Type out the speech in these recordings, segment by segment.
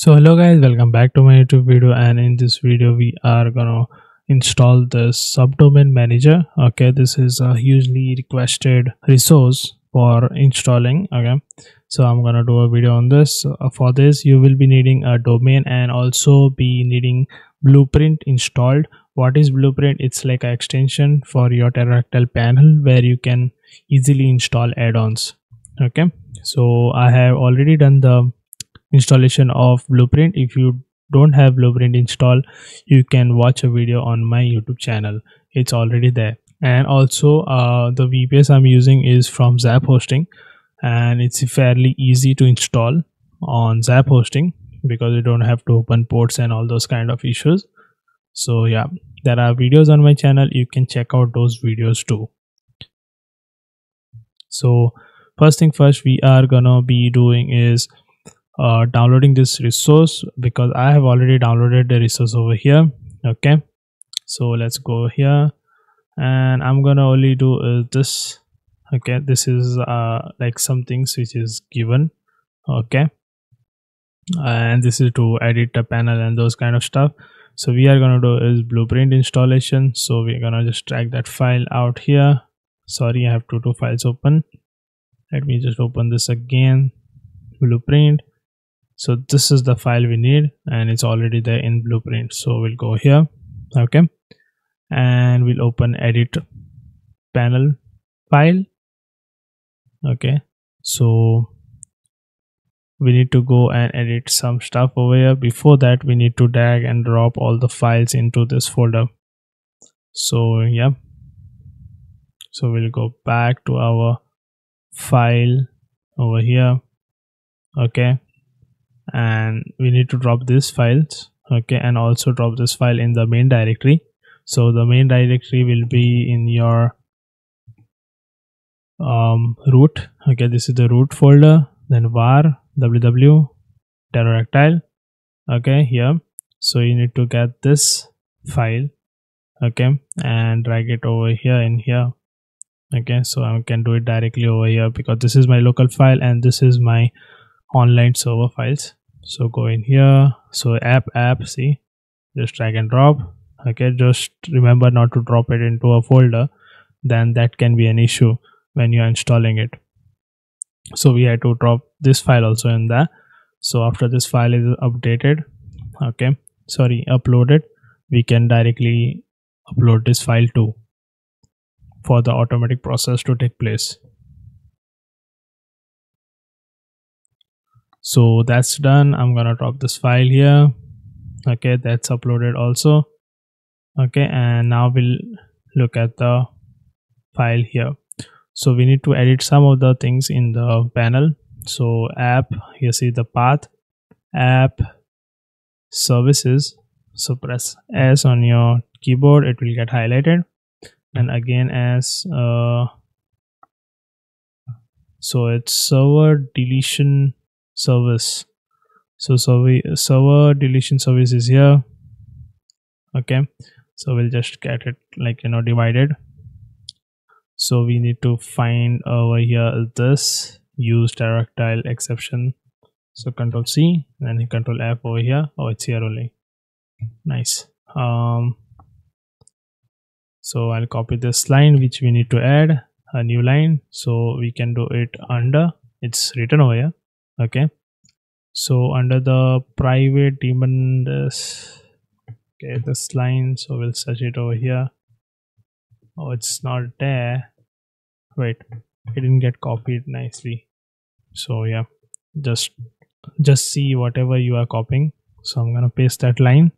so hello guys welcome back to my youtube video and in this video we are gonna install the subdomain manager. Okay this is a hugely requested resource for installing okay? So i'm gonna do a video on this. Uh, for this you will be needing a domain and also be needing blueprint installed. What is blueprint? It's like an extension for your pterodactyl panel where you can easily install add-ons okay? So i have already done the installation of blueprint. If you don't have blueprint installed you can watch a video on my youtube channel. It's already there. And also uh, the vps i'm using is from zap hosting and it's fairly easy to install on zap hosting because you don't have to open ports and all those kind of issues. So yeah there are videos on my channel. You can check out those videos too. So first thing first we are gonna be doing is uh, downloading this resource because I have already downloaded the resource over here. Okay. So let's go here. And I'm gonna only do uh, this. Okay. This is uh, like some things which is given. Okay. And this is to edit the panel and those kind of stuff. So we are gonna do is blueprint installation. So we're gonna just drag that file out here. Sorry I have two two files open. Let me just open this again. Blueprint so this is the file we need and it's already there in blueprint. So we'll go here okay? And we'll open edit panel file okay? So we need to go and edit some stuff over here. Before that we need to drag and drop all the files into this folder. So yeah. So we'll go back to our file over here okay and we need to drop these files okay and also drop this file in the main directory. So the main directory will be in your um, root okay. This is the root folder then var ww pterodactyl okay here. So you need to get this file okay and drag it over here in here okay. So i can do it directly over here because this is my local file and this is my online server files so go in here. So app app see? Just drag and drop. Okay just remember not to drop it into a folder. Then that can be an issue when you're installing it. So we had to drop this file also in there. So after this file is updated okay sorry uploaded we can directly upload this file too for the automatic process to take place so that's done. I'm gonna drop this file here. Okay that's uploaded also. Okay and now we'll look at the file here. So we need to edit some of the things in the panel. So app you see the path. App services. So press s on your keyboard. It will get highlighted. And again as uh, so it's server deletion service. So server server deletion service is here. Okay. So we'll just get it like you know divided. So we need to find over here this use pterodactyl exception. So control c and control f over here. Oh it's here only. Nice. Um so i'll copy this line which we need to add a new line. So we can do it under. It's written over here okay. So under the private daemon this okay this line so we'll search it over here. Oh it's not there. Wait it didn't get copied nicely. So yeah just just see whatever you are copying. So i'm gonna paste that line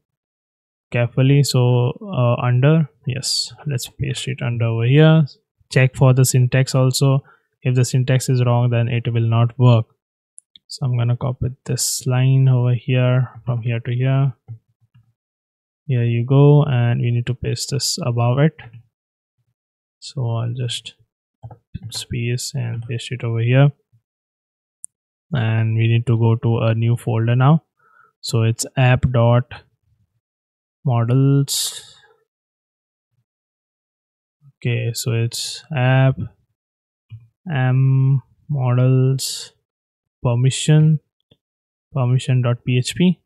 carefully. So uh, under yes let's paste it under over here. Check for the syntax also. If the syntax is wrong then it will not work so i'm gonna copy this line over here from here to here. Here you go and we need to paste this above it. So i'll just space and paste it over here. And we need to go to a new folder now. So it's app dot models. Okay so it's app m models permission permission.php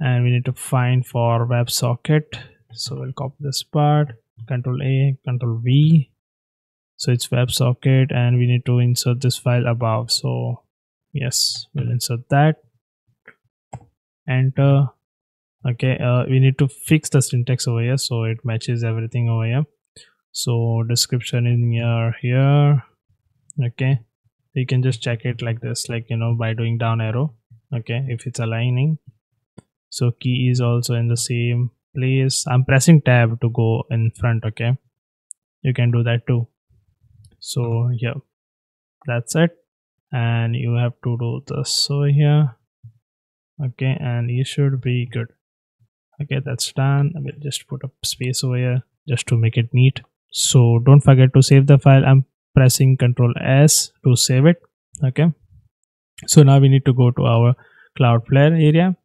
and we need to find for WebSocket so we'll copy this part. Control a control v. So it's WebSocket and we need to insert this file above. So yes we'll insert that. Enter. Okay uh, we need to fix the syntax over here. So it matches everything over here. So description in here here. Okay you can just check it like this like you know by doing down arrow okay if it's aligning. So key is also in the same place. I'm pressing tab to go in front okay. You can do that too. So yeah that's it. And you have to do this over here okay and you should be good. Okay that's done. I will just put a space over here just to make it neat. So don't forget to save the file. I'm pressing ctrl s to save it. Okay. So now we need to go to our cloudflare area.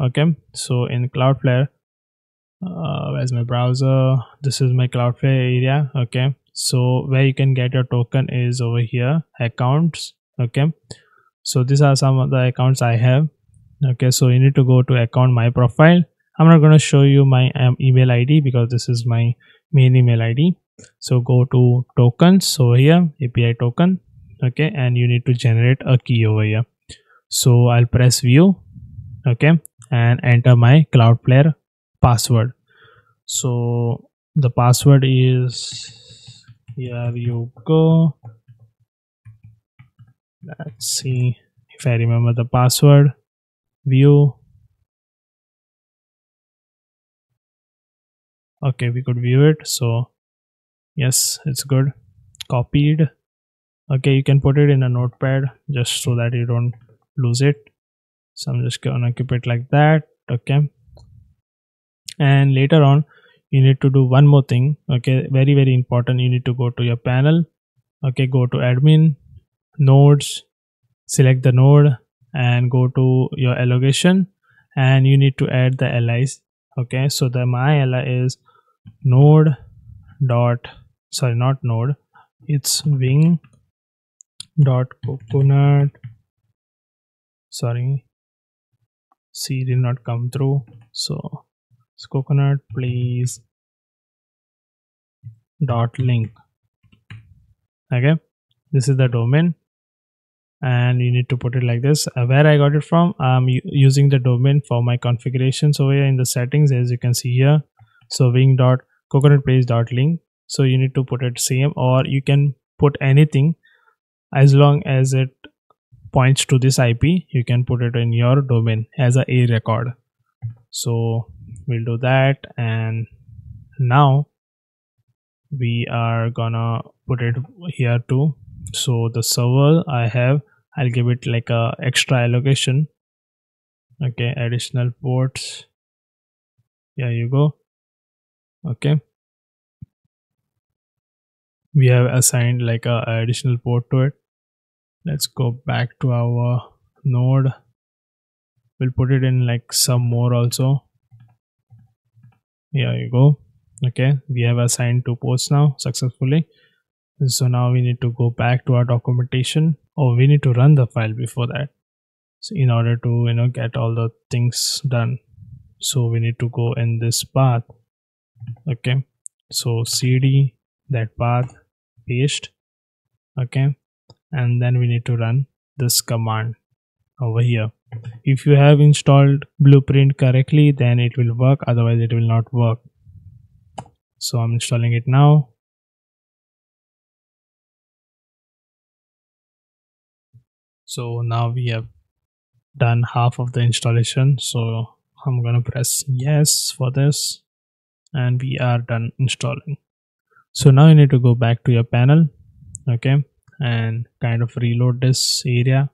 Okay. So in cloudflare uh, where's my browser? This is my cloudflare area. Okay. So where you can get your token is over here accounts. Okay. So these are some of the accounts i have. Okay. So you need to go to account my profile. I'm not going to show you my um, email id because this is my main email id so go to tokens. So here api token. Okay and you need to generate a key over here. So i'll press view. Okay and enter my cloudflare password. So the password is here you go. Let's see if i remember the password. View. Okay we could view it. So yes it's good. Copied. Okay you can put it in a notepad just so that you don't lose it. So i'm just gonna keep it like that okay? And later on you need to do one more thing okay? Very very important you need to go to your panel okay? Go to admin nodes select the node and go to your allocation and you need to add the allies okay? So the my ally is node dot sorry not node. It's wing dot coconut. Sorry. C did not come through. So it's coconut please. Dot link. Okay. This is the domain. And you need to put it like this. Uh, where i got it from? I'm using the domain for my configurations over here in the settings as you can see here. So wing dot coconut place dot link so you need to put it same or you can put anything. As long as it points to this ip you can put it in your domain as a a record. So we'll do that. And now we are gonna put it here too. So the server i have i'll give it like a extra allocation. Okay additional ports. Here you go. Okay we have assigned like a additional port to it. Let's go back to our node. We'll put it in like some more also. Here you go. Okay we have assigned two ports now successfully. So now we need to go back to our documentation oh we need to run the file before that. So in order to you know get all the things done so we need to go in this path. Okay so cd that path paste okay? And then we need to run this command over here. If you have installed blueprint correctly then it will work otherwise it will not work. So i'm installing it now. So now we have done half of the installation. So i'm gonna press yes for this and we are done installing so now you need to go back to your panel okay and kind of reload this area.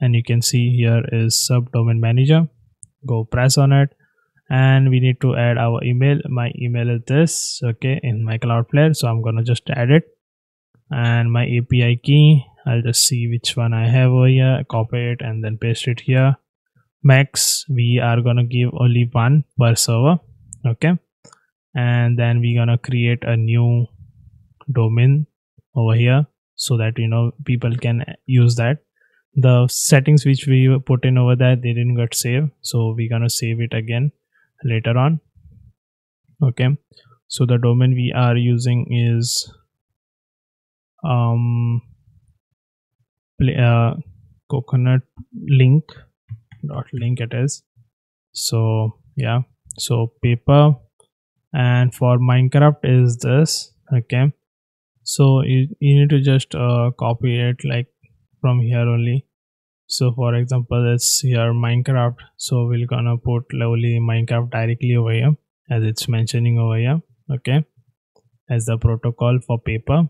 And you can see here is subdomain manager. Go press on it. And we need to add our email. My email is this okay in my cloudflare so i'm gonna just add it. And my api key. I'll just see which one I have over here. Copy it and then paste it here. Max we are gonna give only one per server okay and then we're gonna create a new domain over here so that you know people can use that. The settings which we put in over there they didn't get saved. So we're gonna save it again later on. Okay. So the domain we are using is um uh, coconut link dot link it is. So yeah. So paper and for minecraft is this okay. So you, you need to just uh, copy it like from here only. So for example it's here minecraft. So we're gonna put only minecraft directly over here as it's mentioning over here okay as the protocol for paper.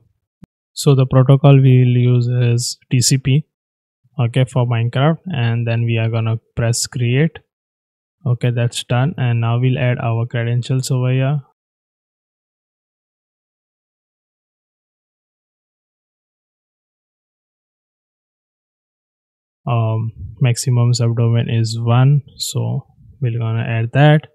So the protocol we'll use is tcp okay for minecraft. And then we are gonna press create okay that's done. And now we'll add our credentials over here. Um maximum subdomain is one so we're gonna add that.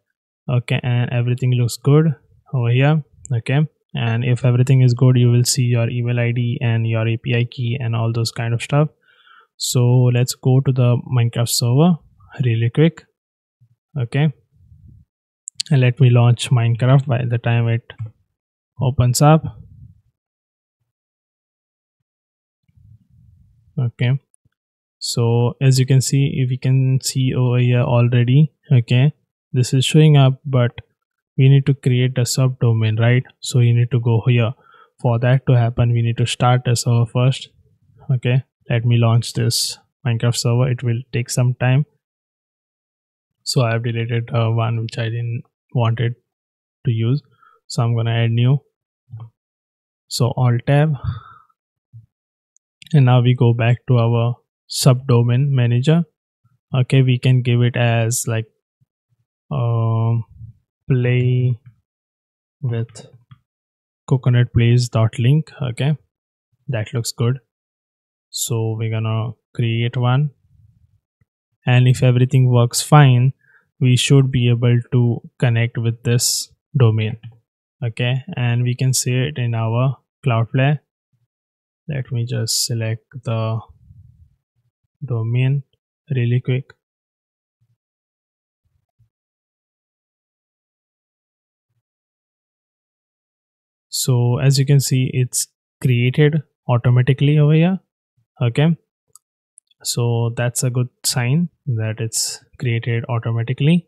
Okay and everything looks good over here. Okay and if everything is good you will see your email id and your api key and all those kind of stuff. So let's go to the minecraft server really quick okay. And let me launch minecraft by the time it opens up. Okay. So as you can see if you can see over here already okay this is showing up but we need to create a subdomain right? So you need to go here. For that to happen we need to start a server first. Okay. Let me launch this minecraft server. It will take some time so i have deleted uh, one which i didn't wanted to use. So i'm gonna add new. So alt tab. And now we go back to our subdomain manager. Okay we can give it as like um play with coconut link. Okay that looks good. So we're gonna create one and if everything works fine we should be able to connect with this domain. Okay? And we can see it in our cloudflare let me just select the domain really quick. So as you can see it's created automatically over here. Okay so that's a good sign that it's created automatically.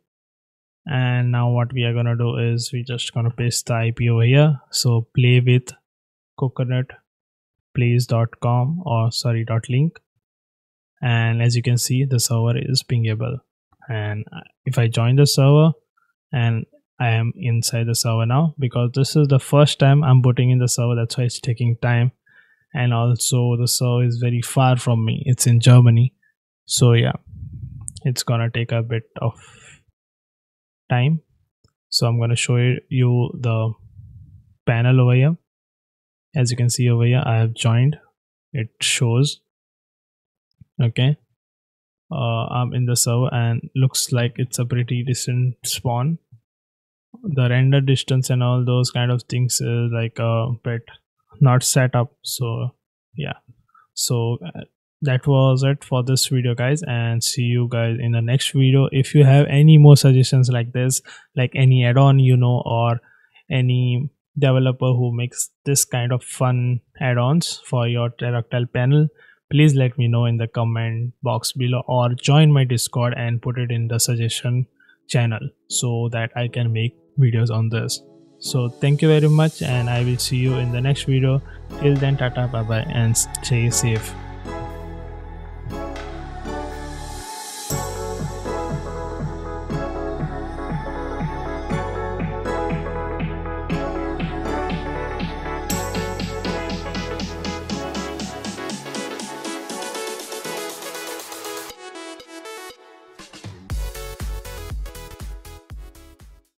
And now what we are gonna do is we just gonna paste the ip over here. So play with coconut plays.com or sorry dot link. And as you can see the server is pingable. And if i join the server and i am inside the server now because this is the first time i'm putting in the server that's why it's taking time and also the server is very far from me. It's in germany. So yeah it's gonna take a bit of time. So i'm gonna show you the panel over here. As you can see over here i have joined. It shows. Okay. Uh, i'm in the server and looks like it's a pretty decent spawn. The render distance and all those kind of things is like a bit not set up. So yeah. So uh, that was it for this video guys and see you guys in the next video. If you have any more suggestions like this like any add-on you know or any developer who makes this kind of fun add-ons for your Pterodactyl panel please let me know in the comment box below or join my discord and put it in the suggestion channel so that i can make videos on this so thank you very much and i will see you in the next video. Till then tata bye bye and stay safe